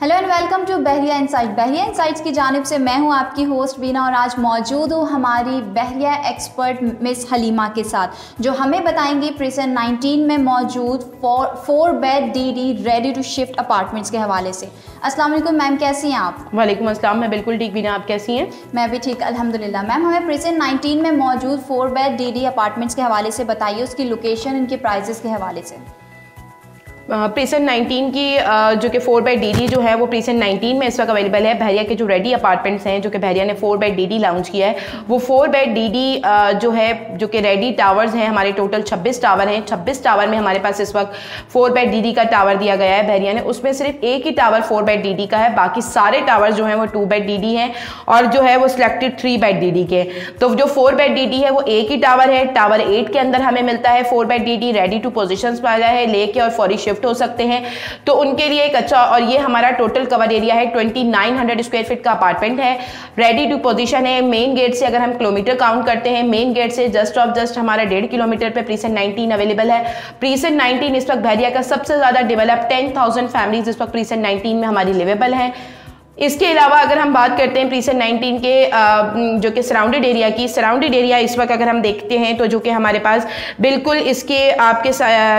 Hello and welcome to Bahria insight Bahria insights की जानब से मैं हूँ आपकी होस्ट बीना और आज मौजूद हूँ हमारी बहरिया एक्सपर्ट मिस हलीमा के साथ जो हमें बताएँगी प्रिसन 19 में मौजूद four four bed D D ready to shift apartments के हवाले से। अस्सलाम वालेकुम मैम कैसी हैं आप? वालेकुम अस्सलाम मैं बिल्कुल ठीक बीना आप कैसी हैं? मैं भी ठीक अल्हम्दुलिल्लाह। मैम हमें प्रिसन 19 में मौजूद फोर बेड डी अपार्टमेंट्स के हवाले से बताइए उसकी लोकेशन इनके प्राइजेस के हवाले से। प्रीसन 19 की जो कि फोर बाई डी जो है, वो प्रीसन 19 में इस वक्त अवेलेबल है। बहरिया के जो रेडी अपार्टमेंट्स हैं, जो कि बहरिया ने फोर बाई डी लॉन्च किया है, वो फोर बाई डी जो है, जो कि रेडी टावर्स हैं, हमारे टोटल 26 टावर हैं। 26 टावर में हमारे पास इस वक्त फोर बाई डी का टावर दिया गया है बहरिया ने। उसमें सिर्फ़ एक ही टावर फोर बाई डी का है, बाकी सारे टावर जो हैं, वो टू बाई डी हैं और जो है, वो सिलेक्टेड थ्री बाई डी के। तो जो फोर बाई डी है, वो एक ही टावर है। टावर एट के अंदर हमें मिलता है। Four by D ready to position पर पाया है लेके और फॉरी शिफ्ट शिफ्ट हो सकते हैं। तो उनके लिए एक अच्छा और ये हमारा टोटल कवर एरिया है 2900 स्क्वायर फीट का अपार्टमेंट है। रेडी टू पोजीशन है मेन गेट से अगर हम किलोमीटर काउंट करते हैं मेन गेट से जस्ट ऑफ़ जस्ट हमारा डेढ़ किलोमीटर पर प्रीसेंट 19 अवेलेबल है। प्रीसेंट 19 इस वक्त बहरिया का सबसे ज़्यादा डेवलप 10,000 फैमिलीज़ इस वक्त प्रीसेंट 19 में हमारी लिवेबल है। इसके अलावा अगर हम बात करते हैं प्रीसन 19 के जो कि सराउंडेड एरिया की सराउंडेड एरिया इस वक्त अगर हम देखते हैं तो जो कि हमारे पास बिल्कुल इसके आपके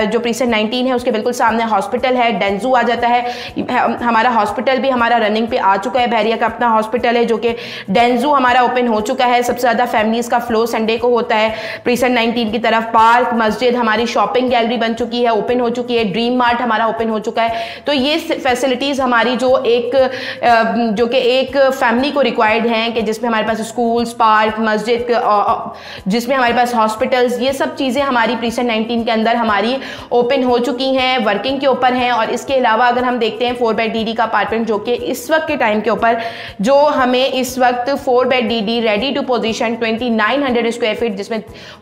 जो प्रीसन 19 है, उसके बिल्कुल सामने हॉस्पिटल है, डेंजू आ जाता है हमारा हॉस्पिटल भी हमारा रनिंग पे आ चुका है बहरिया का अपना हॉस्पिटल है, जो कि डेंजू हमारा ओपन हो चुका है, सबसे ज़्यादा फैमिलीज़ का फ्लो संडे को होता है प्रीसन नाइनटीन की तरफ़ पार्क मस्जिद हमारी शॉपिंग गैलरी बन चुकी है ओपन हो चुकी है ड्रीम मार्ट हमारा ओपन हो चुका है तो ये फैसिलिटीज़ हमारी जो एक जो कि एक फैमिली को रिक्वायर्ड हैं कि जिसमें हमारे पास स्कूल्स पार्क मस्जिद जिसमें हमारे पास हॉस्पिटल्स ये सब चीज़ें हमारी प्रीसेंट नाइनटीन के अंदर हमारी ओपन हो चुकी हैं वर्किंग के ऊपर हैं और इसके अलावा अगर हम देखते हैं फोर बेड डी का अपार्टमेंट जो कि इस वक्त के टाइम के ऊपर, जो हमें इस वक्त four bed D D ready to position twenty nine hundred square feet जिसमें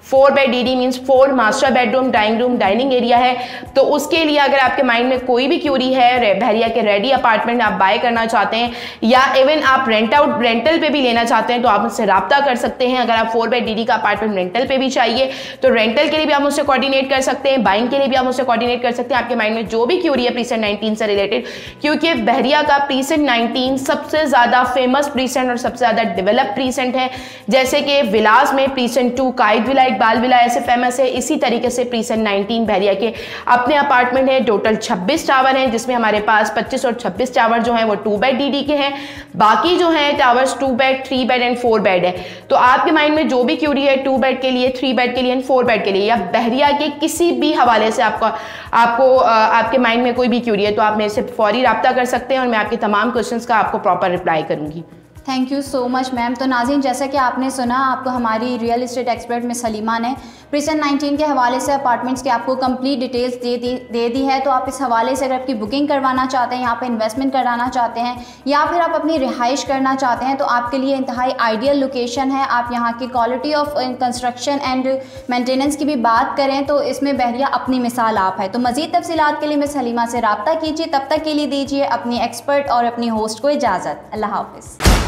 four bed D D means four master bedroom dining room dining area है तो उसके लिए अगर आपके माइंड में कोई भी क्यूरी है बहरिया के रेडी अपार्टमेंट आप बाय करना चाहते हैं या इवन आप रेंट आउट रेंटल पे भी लेना चाहते हैं तो आप मुझसे रब्ता कर सकते हैं। अगर आप फोर बाई डी का अपार्टमेंट रेंटल पे भी चाहिए तो रेंटल के लिए भी आप मुझसे कोऑर्डिनेट कर सकते हैं। बाइंग के लिए भी आप मुझसे कोऑर्डिनेट कर सकते हैं। आपके माइंड में जो भी क्यूरी है प्रीसेंट नाइनटीन से रिलेटेड क्योंकि बहरिया का प्रीसेंट नाइनटीन सबसे ज़्यादा फ़ेमस प्रीसेंट और सबसे ज़्यादा डेवलप प्रीसेंट है। जैसे कि विलास में precinct two kite villa Iqbal villa ऐसे फ़ेमस है। इसी तरीके से प्रीसेंट नाइनटीन बहरिया के अपने अपार्टमेंट है। टोटल छब्बीस टावर हैं, जिसमें हमारे पास पच्चीस और छब्बीस टावर जो हैं, वो टू बाई डी के हैं। बाकी जो है towers two bed three bed and four bed है। तो आपके माइंड में जो भी क्यूरी है टू बेड के लिए थ्री बेड के लिए एंड फोर बेड के लिए, या बहरिया के किसी भी हवाले से आपका, आपको आपके माइंड में कोई भी क्यूरी है तो आप मेरे से फौरी रब्ता कर सकते हैं और मैं आपके तमाम क्वेश्चन का आपको प्रॉपर रिप्लाई करूँगी। Thank you so much ma'am तो नाजिन, जैसा कि आपने सुना, आपको हमारी रियल इस्टेट एक्सपर्ट में सलीमा ने प्रिसन 19 के हवाले से अपार्टमेंट्स के आपको कंप्लीट डिटेल्स दे दी दे दी है। तो आप इस हवाले से अगर आपकी बुकिंग करवाना चाहते हैं, यहाँ पे इन्वेस्टमेंट कराना चाहते हैं, या फिर आप अपनी रिहाइश करना चाहते हैं तो आपके लिए इंतहाई आइडियल लोकेशन है। आप यहाँ की quality of construction and maintenance की भी बात करें तो इसमें बहरिया अपनी मिसाल आप है। तो मज़ीद तफसीत के लिए मैं सलीमा से रबता कीजिए। तब तक के लिए दीजिए अपनी एक्सपर्ट और अपनी होस्ट को इजाज़त। अल्लाह हाफिज़।